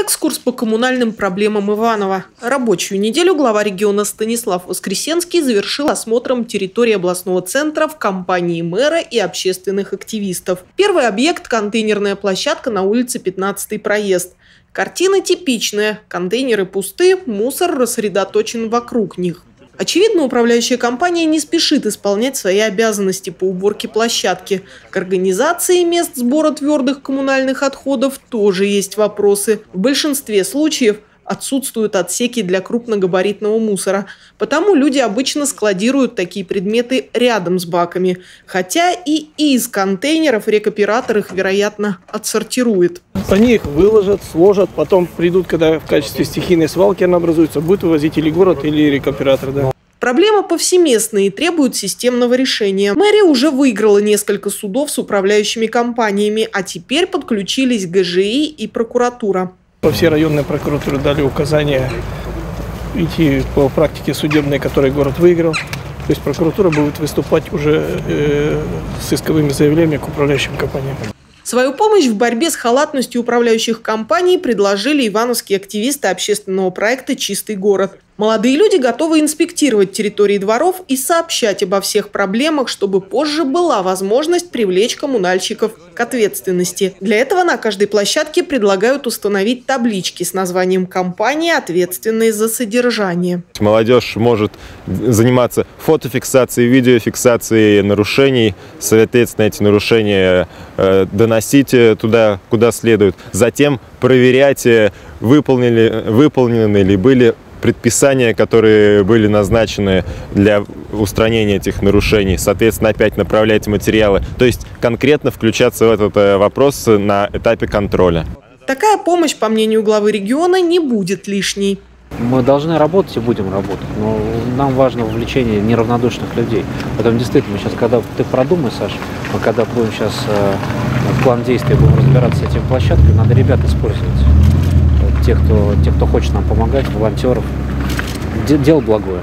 Экскурс по коммунальным проблемам Иванова. Рабочую неделю глава региона Станислав Воскресенский завершил осмотром территории областного центра в компании мэра и общественных активистов. Первый объект – контейнерная площадка на улице 15 проезд. Картина типичная. Контейнеры пусты, мусор рассредоточен вокруг них. Очевидно, управляющая компания не спешит исполнять свои обязанности по уборке площадки. К организации мест сбора твердых коммунальных отходов тоже есть вопросы. В большинстве случаев отсутствуют отсеки для крупногабаритного мусора. Потому люди обычно складируют такие предметы рядом с баками. Хотя и из контейнеров рекоператор их, вероятно, отсортирует. Они их выложат, сложат, потом придут, когда в качестве стихийной свалки она образуется, будет вывозить или город, или рекоператор. Да. Проблема повсеместная и требует системного решения. Мэрия уже выиграла несколько судов с управляющими компаниями, а теперь подключились ГЖИ и прокуратура. По все районные прокуратуры дали указания идти по практике судебной, которой город выиграл. То есть прокуратура будет выступать уже э, с исковыми заявлениями к управляющим компаниям. Свою помощь в борьбе с халатностью управляющих компаний предложили ивановские активисты общественного проекта «Чистый город». Молодые люди готовы инспектировать территории дворов и сообщать обо всех проблемах, чтобы позже была возможность привлечь коммунальщиков к ответственности. Для этого на каждой площадке предлагают установить таблички с названием компании, ответственной за содержание. Молодежь может заниматься фотофиксацией, видеофиксацией нарушений, соответственно, эти нарушения э, доносить туда, куда следует. Затем проверять, э, выполнили, выполнены ли были предписания, которые были назначены для устранения этих нарушений, соответственно, опять направлять материалы. То есть конкретно включаться в этот э, вопрос на этапе контроля. Такая помощь, по мнению главы региона, не будет лишней. Мы должны работать и будем работать, но нам важно вовлечение неравнодушных людей. Поэтому действительно, сейчас, когда ты продумай, Саша, мы когда будем сейчас э, план действий будем разбираться с этим площадкой, надо ребят использовать тех, кто, тех, кто хочет нам помогать, волонтеров. Дело благое.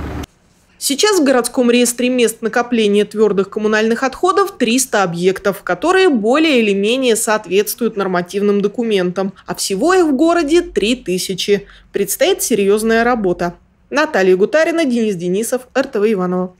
Сейчас в городском реестре мест накопления твердых коммунальных отходов 300 объектов, которые более или менее соответствуют нормативным документам, а всего их в городе 3000. Предстоит серьезная работа. Наталья Гутарина, Денис Денисов, РТВ Иванова.